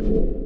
you